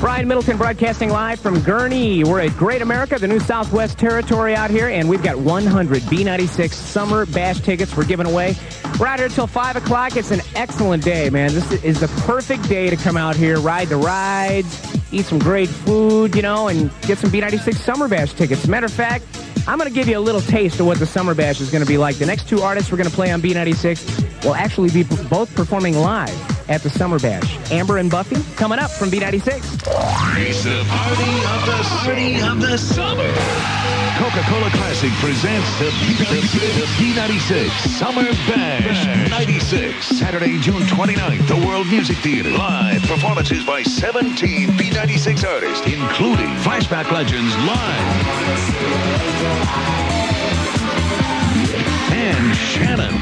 Brian Middleton broadcasting live from Gurnee. We're at Great America, the new Southwest Territory out here, and we've got 100 B96 Summer Bash tickets we're giving away. We're out here till 5 o'clock. It's an excellent day, man. This is the perfect day to come out here, ride the rides, eat some great food, you know, and get some B96 Summer Bash tickets. Matter of fact, I'm going to give you a little taste of what the Summer Bash is going to be like. The next two artists we're going to play on B96 will actually be both performing live at the Summer Bash. Amber and Buffy coming up from B96. It's the party of the party of the summer. Coca-Cola Classic presents the B96 Summer Bash 96. Saturday, June 29th, the World Music Theater. Live performances by 17 B96 artists, including Flashback Legends Live. And Shannon.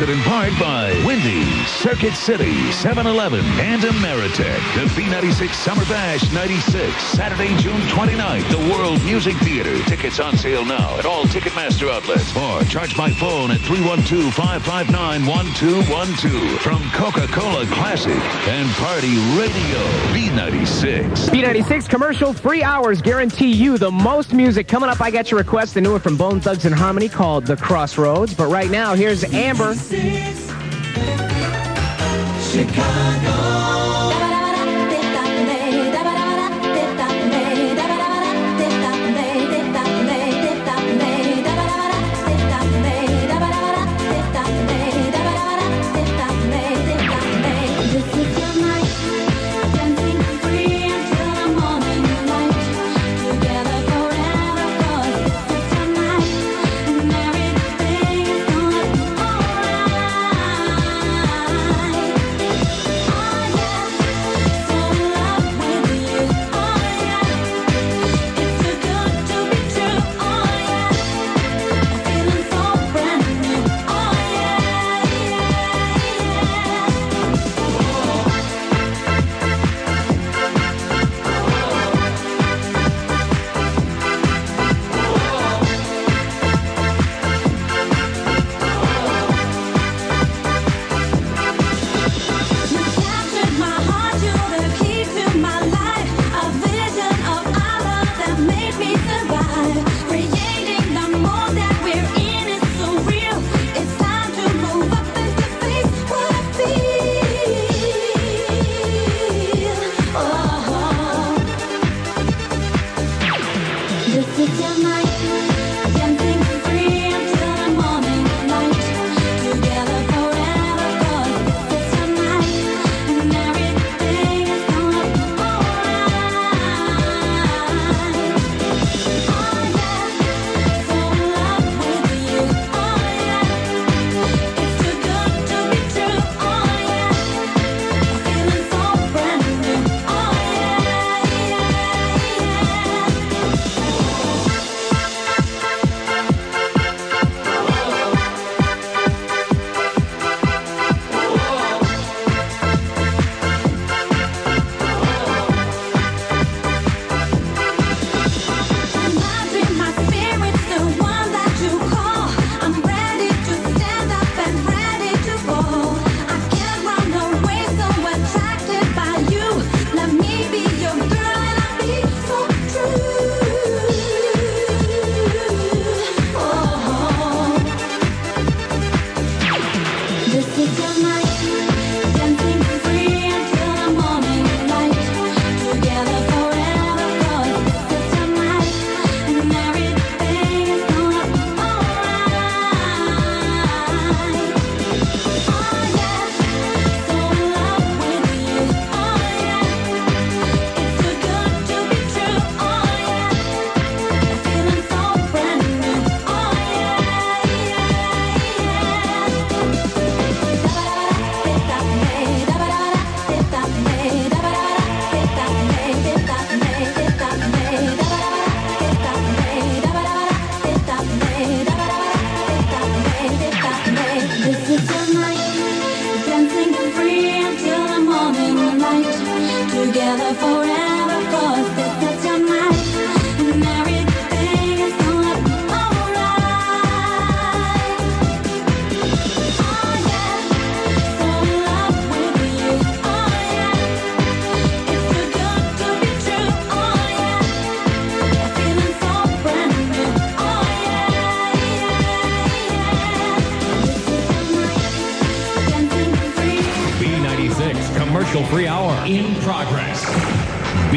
Sponsored in part by Wendy's, Circuit City, 7-Eleven, and Ameritech. The B96 Summer Bash 96, Saturday, June 29th, the World Music Theater. Tickets on sale now at all Ticketmaster outlets or charge by phone at 312-559-1212 from Coca-Cola Classic and Party Radio B96. B96 commercial free hours guarantee you the most music. Coming up, I got your request, the new one from Bone Thugs-n-Harmony called The Crossroads. But right now, here's Amber. Chicago.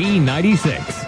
B96.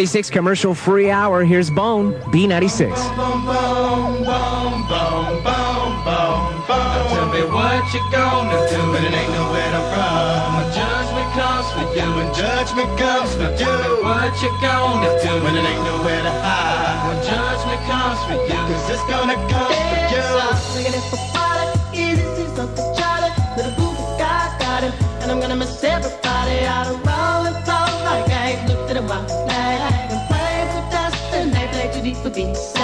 B96 commercial free hour. Here's Bone, B96. you gonna do when it ain't nowhere to run? When judgment comes for you, when judgment comes for you, what you gonna do when it ain't nowhere to hide? When judgment comes for you, cause it's gonna come for you. Singing it for Polly, easy season for Charlie. Little boo got him, and I'm gonna miss everybody deep for beats.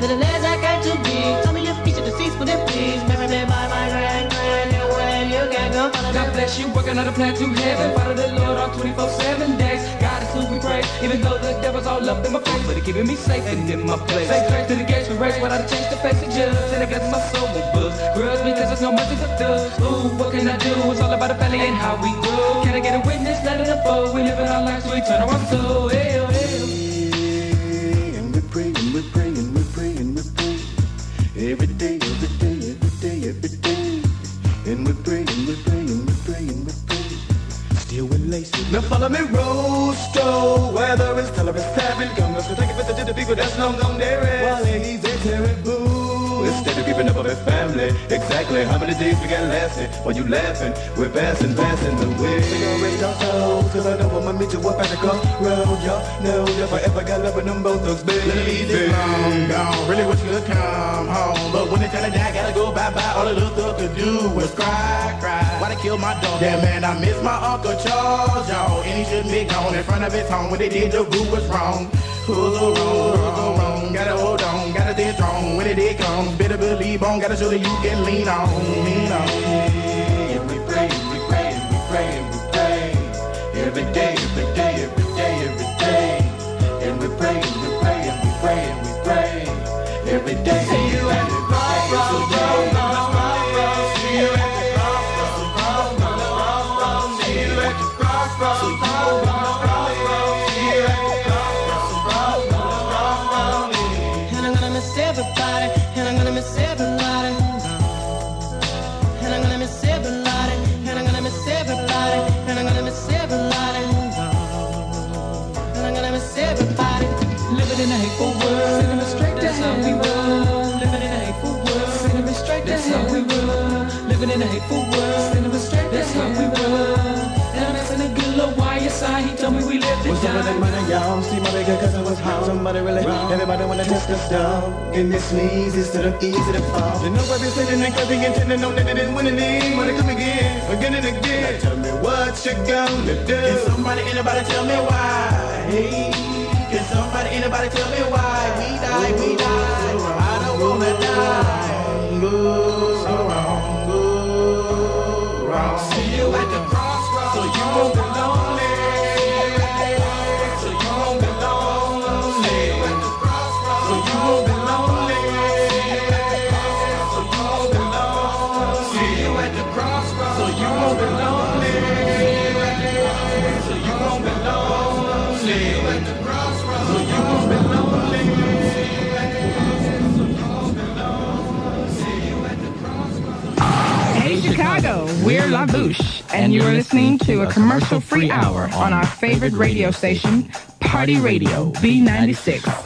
Little legs I got to be. Tell me your feature deceased for them, please. Marry me by my grand, grand, you when you can go. God bless you, working on a plan to heaven. Follow the Lord on 24-7 days. God is who we pray, even though the devil's all up in my face. But he keeping me safe and in my place. Say grace to the gates for race, but I change the face of judge. And I guess my soul will buzz. Grudge because there's no mercy for thugs. Ooh, what can I do? It's all about the family and how we grow. Can I get a witness? Let it unfold. We live in our lives, we turn our soul. Hey, oh, we're praying, we're praying, we're praying. Every day, every day, every day, every day. And we're praying, we're praying, we're praying, we're praying. Still with laces. Now follow me, Rosto. Weather is color is seven. Come, let's go take a visit to the people that's long gone there. Instead of keeping up with his family, exactly how many days we got lasting? While you laughing, we're passing, passing the way. We gon' rest our souls, cause I know I'ma meet you up at the crossroad. Y'all know if I ever got love with them both thugs, baby. long gone. Really wish you could come home. But when it's time to die, gotta go bye-bye. All the little thug could do was cry, cry. Why they kill my dog? Yeah, man, I miss my Uncle Charles, y'all. And he shouldn't be gone in front of his home. When they did, the root was wrong. Who's wrong, who's wrong? Gotta on, strong. When it comes, better believe on. Gotta show that you can lean on, lean on. And we pray, we pray, we pray, we pray. Every day, every day, every day, every day. And we pray, we pray, we pray, we pray. Every day. See you at the crossroads. See YSI. He told me we lived to What's up with that y'all? See my bigger cousin was home. Somebody really wrong. Everybody wanna test us down. And this sneeze is to them easy to fall. You know I've been sitting and cussing and telling them that they didn't win any. Wanna come again, again and again. Now tell me what you gonna do. Can somebody, anybody tell me why? Hey, can somebody, anybody tell me why? We die, we die. I don't wanna die. Go so wrong, go wrong. See you at the crossroads. So you won't be lonely. We're and you're listening to a commercial free hour on our favorite radio station, Party Radio B96.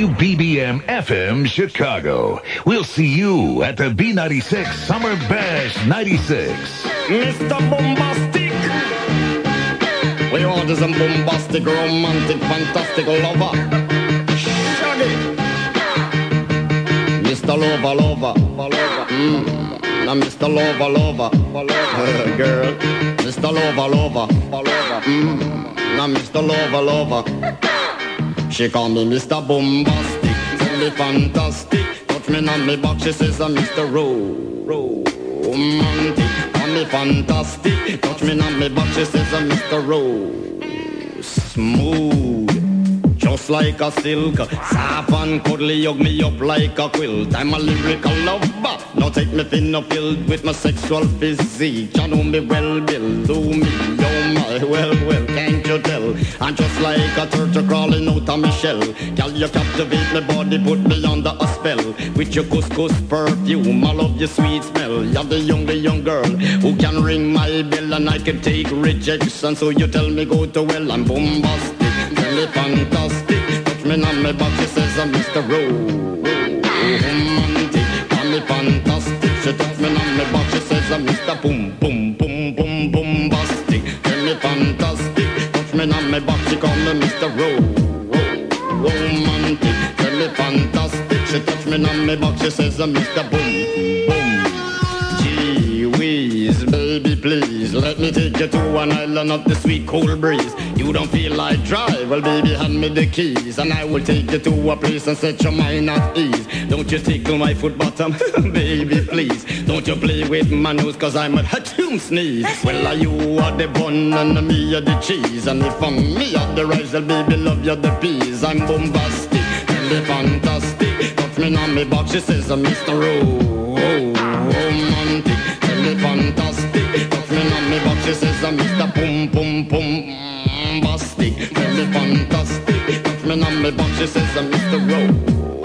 WBBM FM Chicago. We'll see you at the B96 Summer Bash 96. Mr. Bombastic. We is a bombastic, romantic, fantastic lover. Shaggy. Mr. Lover, lover, lover. Mm. Now, Mr. Lover, lover, lover. Girl. Mr. Lover, lover, lover. Mm. Now, Mr. Lover, lover. She call me Mr. Bombastic, tell me fantastic. Touch me on me back, she says I'm Mr. Ro, Ro, romantic. Call me fantastic, touch me on me back, she says I'm Mr. Ro, smooth. Just like a silk, soft and cuddly, hug me up like a quilt. I'm a lyrical lover. Now take me thin or filled with my sexual physique. You know me well, Bill. Do me, oh my, well, well, can't you tell? I'm just like a turtle crawling out of my shell. Girl, you captivate my body, put me under a spell. With your couscous perfume, I love your sweet smell. You're the young, the young girl who can ring my bell and I can take rejection. So you tell me go to well, I'm bombastic. Me fantastic. Touch me on my back, she says I'm Mr. Ro. Romantic. Call me fantastic. She touch me on my back, she says I'm Mr. Boom, boom, boom, boom, bombastic. Tell me fantastic. Touch me on my back, she call me Mr. Ro. Romantic. Tell me fantastic. She touch me on my back, she says I'm Mr. Boom, boom. You to an island of the sweet cool breeze. You don't feel like drive, well, baby, hand me the keys, and I will take you to a place and set your mind at ease. Don't you tickle my foot bottom, baby, please. Don't you play with my nose, cause I'm a hatchoon sneeze. Well, are you are the bun and me are the cheese, and if I'm me are the rice, well, baby, love you the peas. I'm bombastic, tell me fantastic. Touch me on me box, she says, Mr. Romantic, tell me fantastic. Me box, she says, I'm Mr. Boom, boom, boom, mm, bombastic. Tell me fantastic. Touch me on me box, she says, I'm Mr.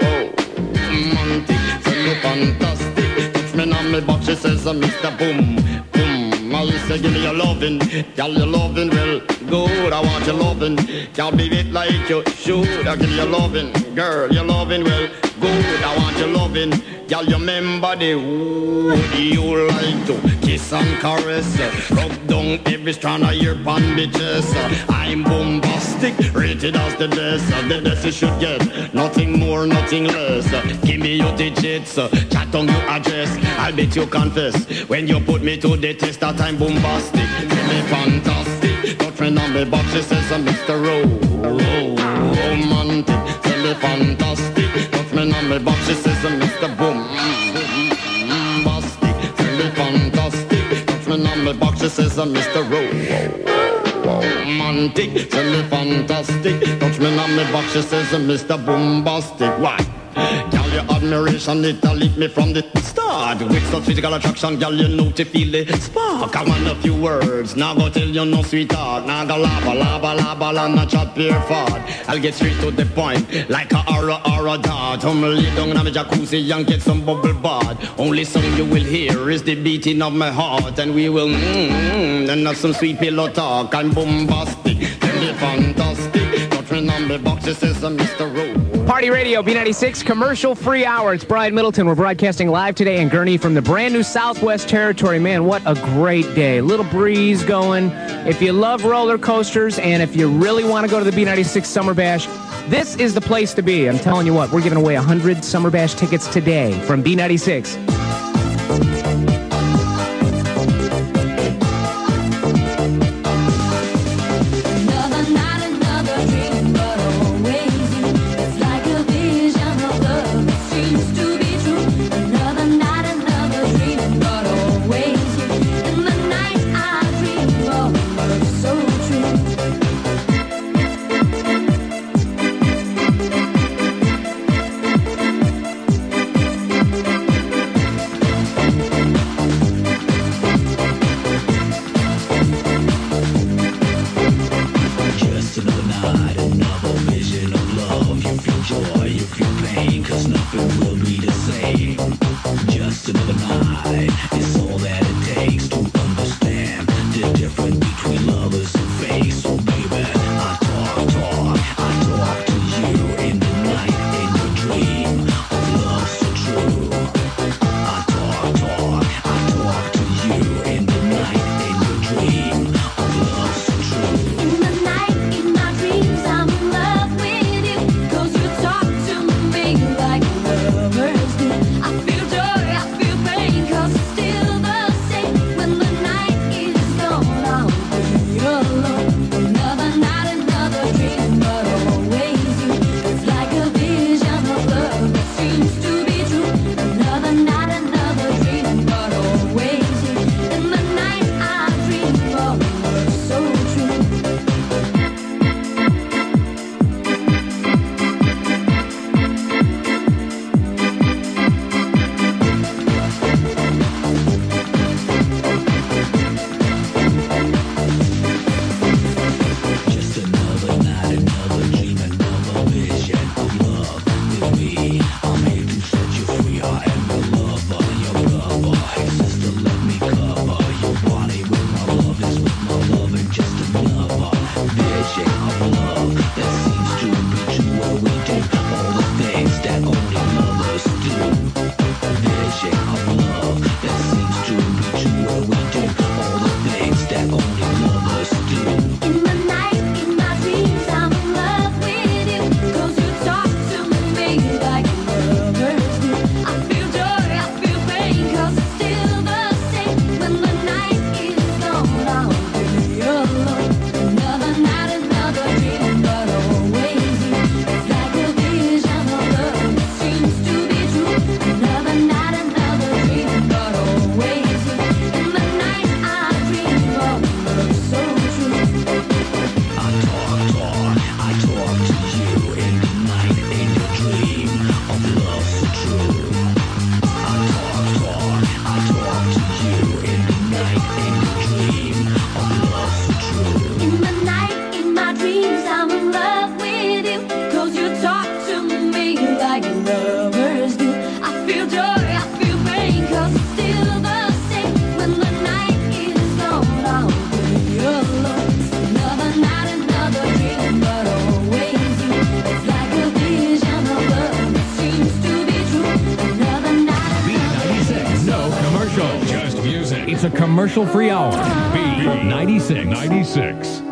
Oh, romantic, me fantastic. Touch me on me box, she says, I'm Mr. Boom, boom. I to give me your loving, girl, your loving, well, good. I want your loving, girl, be it like you should. I give you your loving, girl, your loving, well, good. I want your loving, girl, you remember the wood you like to kiss and caress, rub down every strand of your pan bitches. I'm bombastic, rated as the best, the best you should get, nothing more, nothing less. Give me your digits, chat on your address. I'll bet you confess when you put me to the test that I'm bombastic. Tell me fantastic. Touch me on me box, she says I'm Mr. Ro, Ro, romantic. Tell me fantastic. Box, she says I'm Mr. Boom, bombastic. Me fantastic. On me box, she says I'm Mr. Ro, romantic. Me fantastic. Touch me on me box, she says I'm Mr. Bombastic. Why? Your admiration, it lit me from the start. With such physical attraction, girl, you know to feel the spark. I want a few words, now go tell you no sweetheart. Now go lava, lava, lava, la, not chat pure fart. I'll get straight to the point, like a aura, aura dart. I'm lay down in a jacuzzi and get some bubble bath. Only song you will hear is the beating of my heart. And we will, mmm, and have some sweet pillow talk I'm bombastic, tell me fantastic Touch me on the box, says Mr. Rowe Party Radio, B96, commercial free hour. It's Brian Middleton. We're broadcasting live today in Gurnee from the brand new Southwest Territory. Man, what a great day. Little breeze going. If you love roller coasters and if you really want to go to the B96 Summer Bash, this is the place to be. I'm telling you what, we're giving away 100 Summer Bash tickets today from B96. a commercial free hour. B96. 96. 96.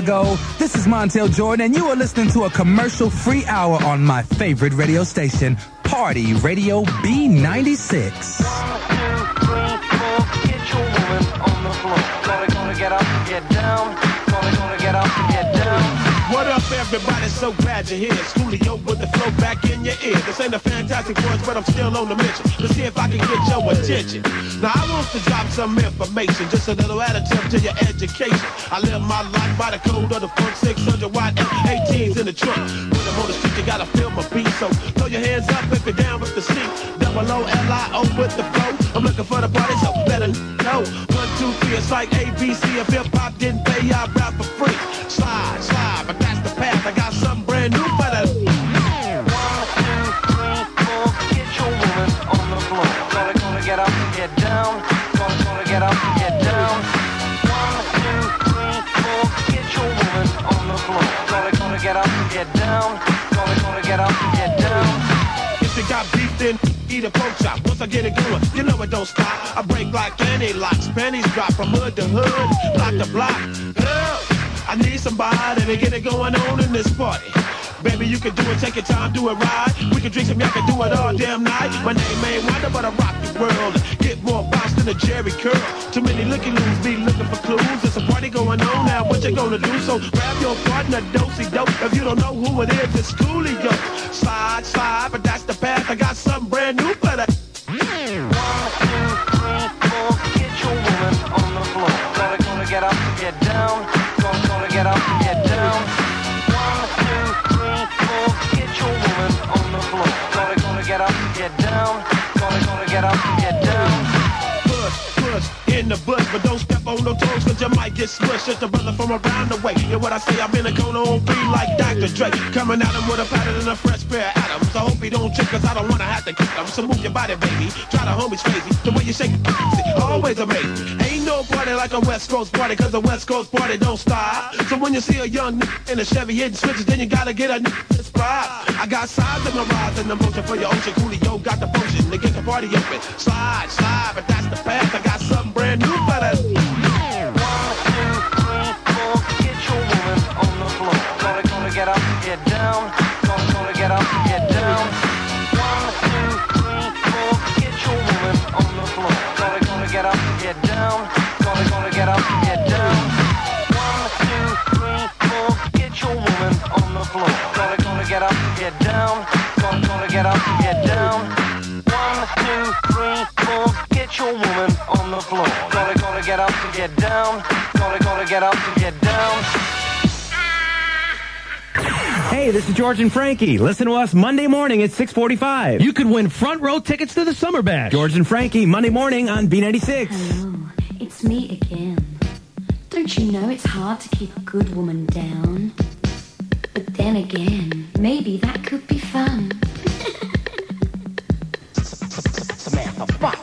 Chicago? This is Montel Jordan, and you are listening to a commercial free hour on my favorite radio station, Party Radio B96. What up, everybody? So glad you're here. Schoolio with the flow back in your ear. This ain't a fantastic voice, but I'm still on the mission to see if I can get your attention. Now, I want to drop some information, just a little additive to your education. I live my life by the code of the funk 600 watt F18s in the trunk. When I'm on the street, you gotta feel my beat, so throw your hands up if you're down with the seat. Double O L I O with the flow. I'm looking for the party, so better know. It's like ABC. If hip hop didn't pay, I'd rap for free. Slide, slide, but that's the path. I got something brand new for the. get up get down. Gonna, gonna get up get down. One, two, three, four. Get your woman on the floor. Gonna, gonna get up get down. Gonna, gonna get up and get down. If you got beef, then eat a pork chop. Once I get it going, you know it don't stop. I break like any locks, pennies drop from hood to hood, block to block. Help! I need somebody to get it going on in this party. Baby, you can do it, take your time, do it right. We can drink some, y'all can do it all damn night. My name ain't Wonder, but I rock world. Get more bounce than a Jerry curl. Too many looky loos be looking for clues. There's a party going on now, what you gonna do? So grab your partner, dosey dope. If you don't know who it is, it's Coolio. Slide, slide, but that's the path. I got something brand new for that. Get down. Gonna, gonna get up the bush, but don't step on no toes, cause you might get smushed. It's the brother from around the way. And what I say, I'm in a cone on beat like Dr. Dre. Coming at him with a pattern and a fresh pair of atoms. I hope he don't trip, cause I don't wanna have to kick him. So move your body, baby. Try the homies crazy. The way you shake it, always amazing. Ain't no party like a West Coast party, cause the West Coast party don't stop. So when you see a young in a Chevy hitting switches, then you gotta get a spot. I got sides in my rise and the motion for your ocean. Coolio got the potion to get the party open. Slide, slide, but that's the path. I got brand new for that. Get up and get down. Hey, this is George and Frankie. Listen to us Monday morning at 645. You could win front row tickets to the Summer Bash. George and Frankie, Monday morning on B96. Hello, it's me again. Don't you know it's hard to keep a good woman down? But then again, maybe that could be fun. Samantha Fox.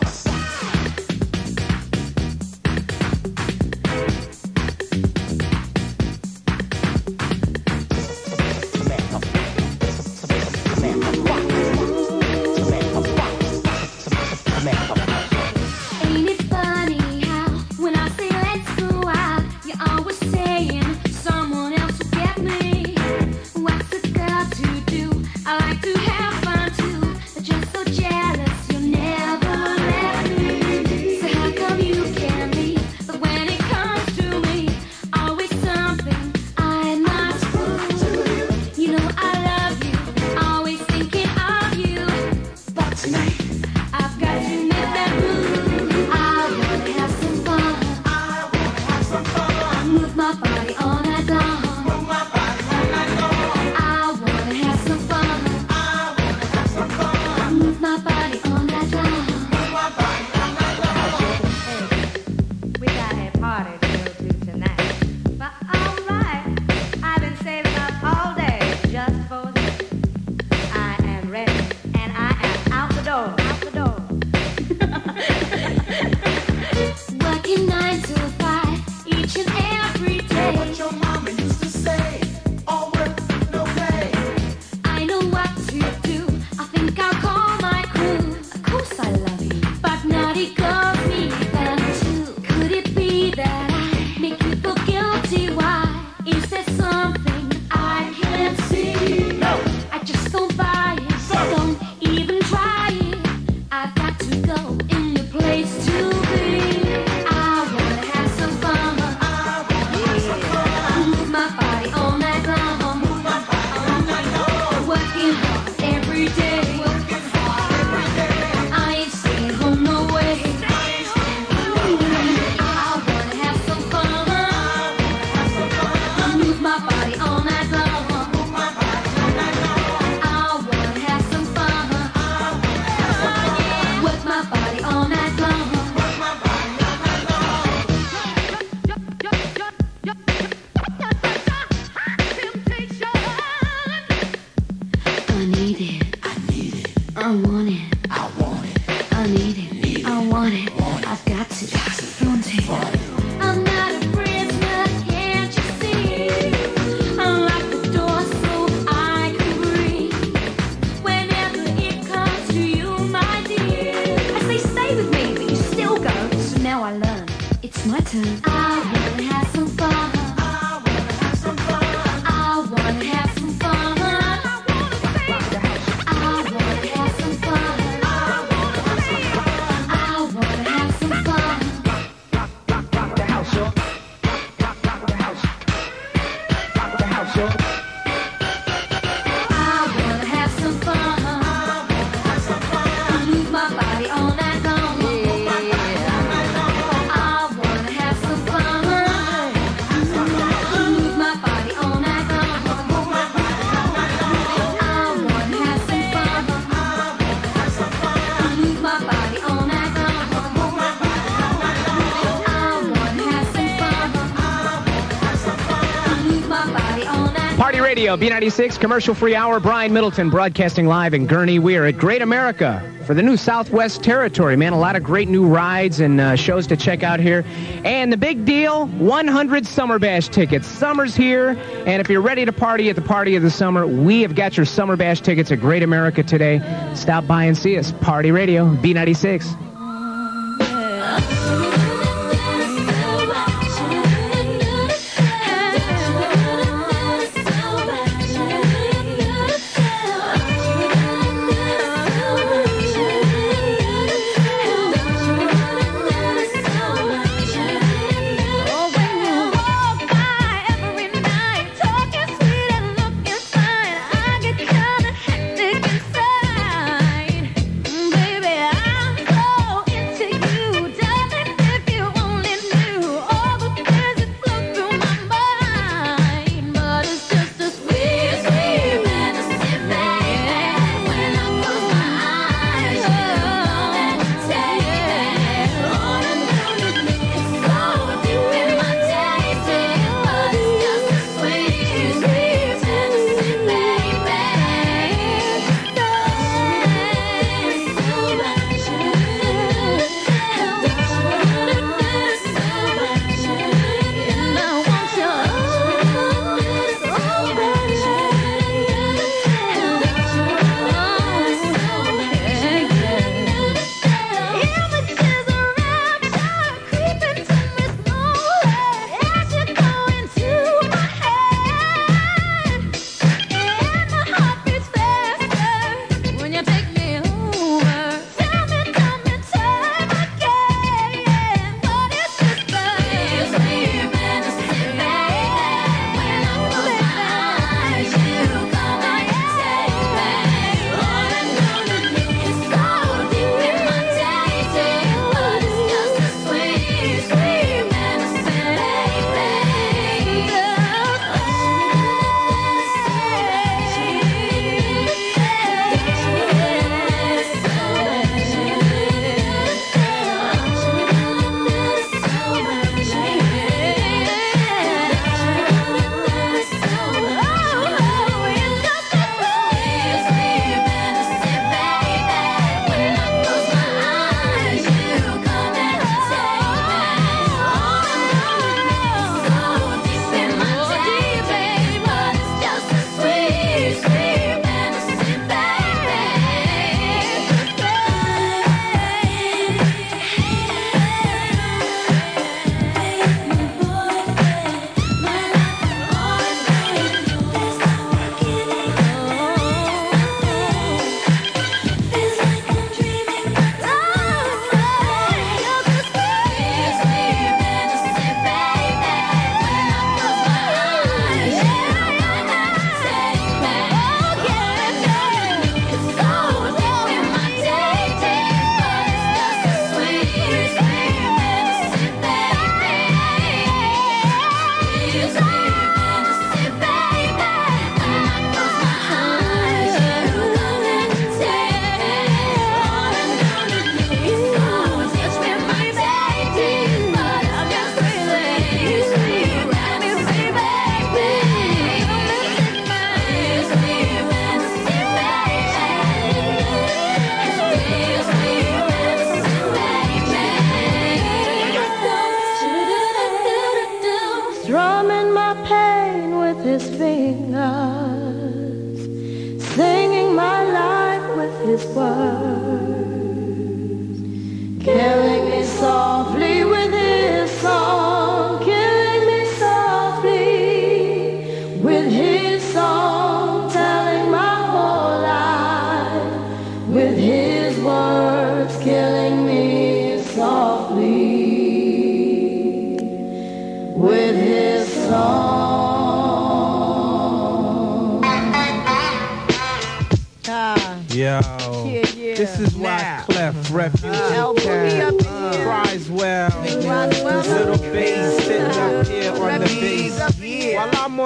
Radio, B96, commercial free hour. Brian Middleton broadcasting live in Gurnee. We are at Great America for the new Southwest Territory. Man, a lot of great new rides and uh, shows to check out here. And the big deal 100 Summer Bash tickets. Summer's here, and if you're ready to party at the party of the summer, we have got your Summer Bash tickets at Great America today. Stop by and see us. Party Radio, B96.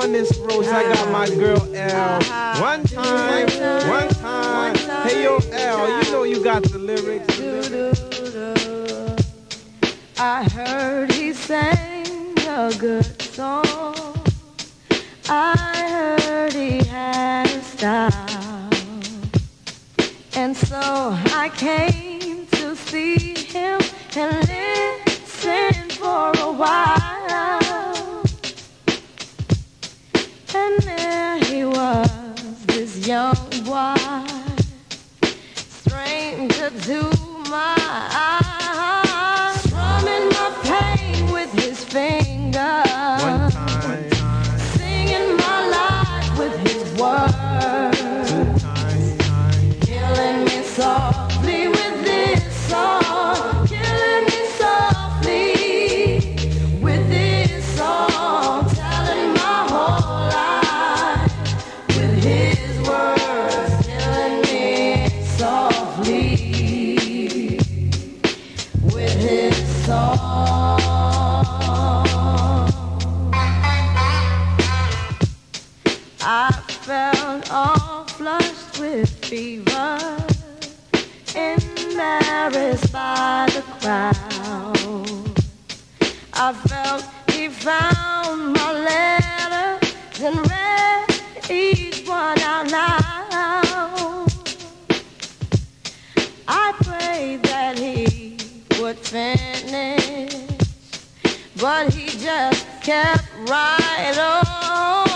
On this road, I got my girl L. Uh-huh. One time, one time. Hey yo, L, you know you got the lyrics. I heard he sang a good song. I heard he had a style. And so I came to see him and listen for a while. And there he was, this young boy, stranger to my eyes, strumming my pain with his fingers, singing my life with his words, killing me softly all flushed with fever, embarrassed by the crowd. I felt he found my letter, and read each one out loud. I prayed that he would finish, but he just kept right on.